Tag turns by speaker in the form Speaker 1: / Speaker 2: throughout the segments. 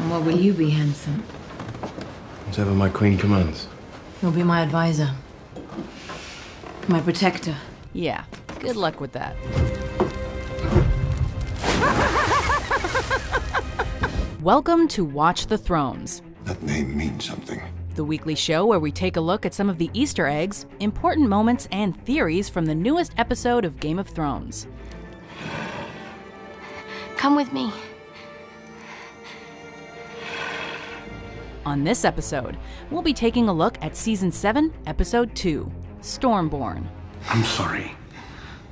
Speaker 1: And what will you be, handsome?
Speaker 2: Whatever my queen commands.
Speaker 1: You'll be my advisor. My protector.
Speaker 3: Yeah, good luck with that. Welcome to Watch the Thrones,
Speaker 4: That name means something.
Speaker 3: the weekly show where we take a look at some of the Easter eggs, important moments, and theories from the newest episode of Game of Thrones.
Speaker 5: Come with me.
Speaker 3: On this episode, we'll be taking a look at Season 7, Episode 2 Stormborn.
Speaker 6: I'm sorry.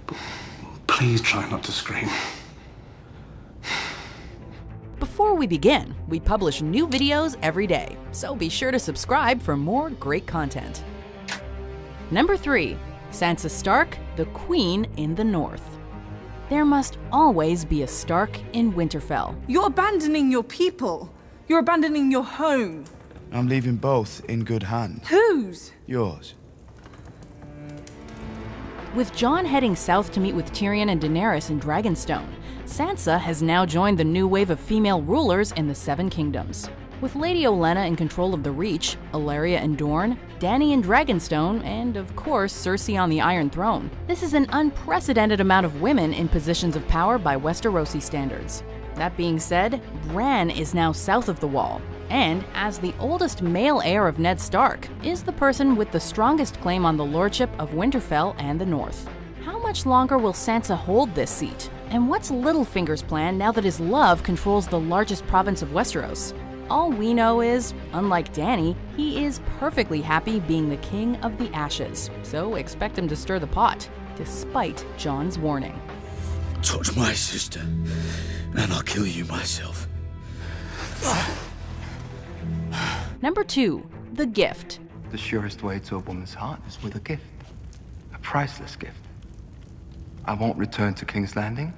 Speaker 6: But please try not to scream.
Speaker 3: Before we begin, we publish new videos every day, so be sure to subscribe for more great content. Number 3 Sansa Stark, the Queen in the North. There must always be a Stark in Winterfell.
Speaker 7: You're abandoning your people. You're abandoning your home.
Speaker 8: I'm leaving both in good hands.
Speaker 7: Whose?
Speaker 8: Yours.
Speaker 3: With Jon heading south to meet with Tyrion and Daenerys in Dragonstone, Sansa has now joined the new wave of female rulers in the Seven Kingdoms. With Lady Olenna in control of the Reach, Ellaria and Dorne, Dany in Dragonstone, and of course Cersei on the Iron Throne, this is an unprecedented amount of women in positions of power by Westerosi standards. That being said, Bran is now south of the Wall, and as the oldest male heir of Ned Stark, is the person with the strongest claim on the lordship of Winterfell and the North. How much longer will Sansa hold this seat? And what's Littlefinger's plan now that his love controls the largest province of Westeros? All we know is, unlike Dany, he is perfectly happy being the king of the ashes, so expect him to stir the pot, despite Jon's warning.
Speaker 9: Touch my sister, and I'll kill you myself.
Speaker 3: Number 2. The Gift.
Speaker 8: The surest way to a woman's heart is with a gift. A priceless gift. I won't return to King's Landing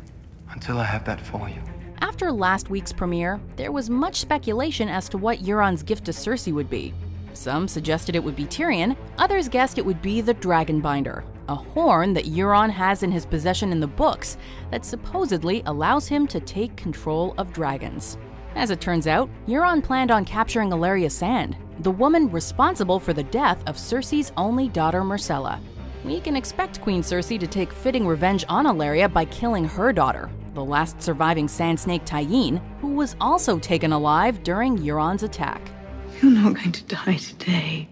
Speaker 8: until I have that for you.
Speaker 3: After last week's premiere, there was much speculation as to what Euron's gift to Cersei would be. Some suggested it would be Tyrion, others guessed it would be the Dragonbinder, a horn that Euron has in his possession in the books that supposedly allows him to take control of dragons. As it turns out, Euron planned on capturing Ellaria Sand, the woman responsible for the death of Cersei's only daughter Myrcella. We can expect Queen Cersei to take fitting revenge on Ellaria by killing her daughter, the last surviving Sand Snake Tyene, who was also taken alive during Euron's attack.
Speaker 1: You're not going to die today.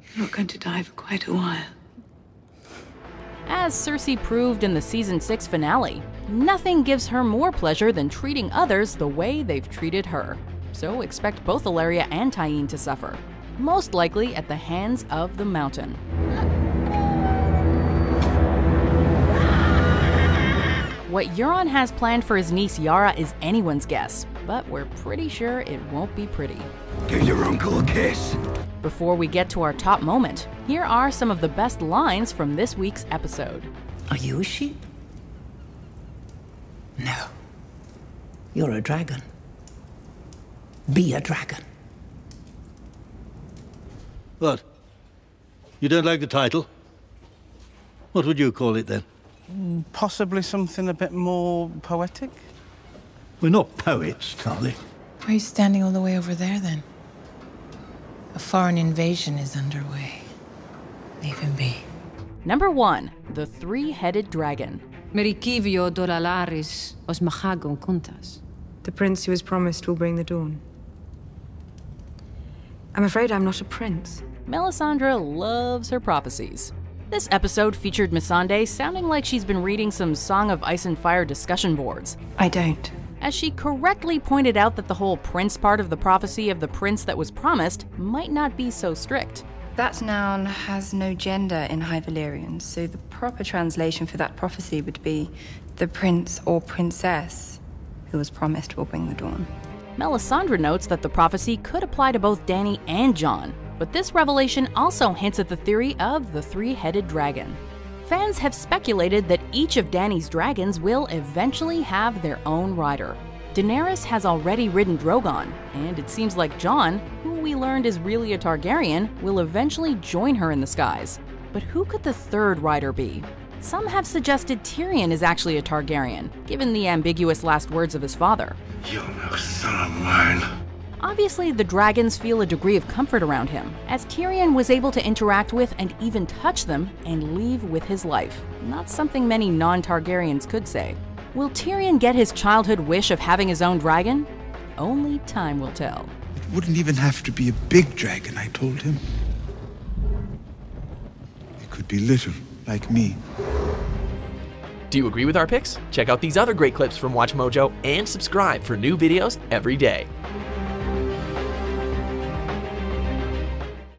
Speaker 1: You're not going to die for quite a while.
Speaker 3: As Cersei proved in the season 6 finale, nothing gives her more pleasure than treating others the way they've treated her. So expect both Ellaria and Tyene to suffer, most likely at the hands of the Mountain. What Euron has planned for his niece Yara is anyone's guess, but we're pretty sure it won't be pretty.
Speaker 9: Give your uncle a kiss.
Speaker 3: Before we get to our top moment, here are some of the best lines from this week's episode.
Speaker 10: Are you a sheep? No. You're a dragon. Be a dragon.
Speaker 11: What? You don't like the title? What would you call it then?
Speaker 7: Possibly something a bit more poetic?
Speaker 11: We're not poets, darling.
Speaker 12: Why are you standing all the way over there then? A foreign invasion is underway. Leave him be.
Speaker 3: Number 1. The Three-Headed Dragon.
Speaker 13: Merikivio dolalaris os machagon kuntas.
Speaker 14: The prince who was promised will bring the dawn. I'm afraid I'm not a prince.
Speaker 3: Melisandre loves her prophecies. This episode featured Missandei sounding like she's been reading some Song of Ice and Fire discussion boards.
Speaker 14: I don't.
Speaker 3: As she correctly pointed out that the whole prince part of the prophecy of the prince that was promised might not be so strict.
Speaker 15: That noun has no gender in High Valyrian, so the proper translation for that prophecy would be the prince or princess who was promised will bring the dawn.
Speaker 3: Melisandre notes that the prophecy could apply to both Dany and Jon, but this revelation also hints at the theory of the three headed dragon. Fans have speculated that each of Dany's dragons will eventually have their own rider. Daenerys has already ridden Drogon, and it seems like Jon, who we learned is really a Targaryen, will eventually join her in the skies. But who could the third rider be? Some have suggested Tyrion is actually a Targaryen, given the ambiguous last words of his father.
Speaker 6: You're no son of mine.
Speaker 3: Obviously, the dragons feel a degree of comfort around him, as Tyrion was able to interact with and even touch them and leave with his life. Not something many non Targaryens could say. Will Tyrion get his childhood wish of having his own dragon? Only time will tell.
Speaker 4: It wouldn't even have to be a big dragon, I told him. It could be little, like me.
Speaker 5: Do you agree with our picks? Check out these other great clips from WatchMojo and subscribe for new videos every day.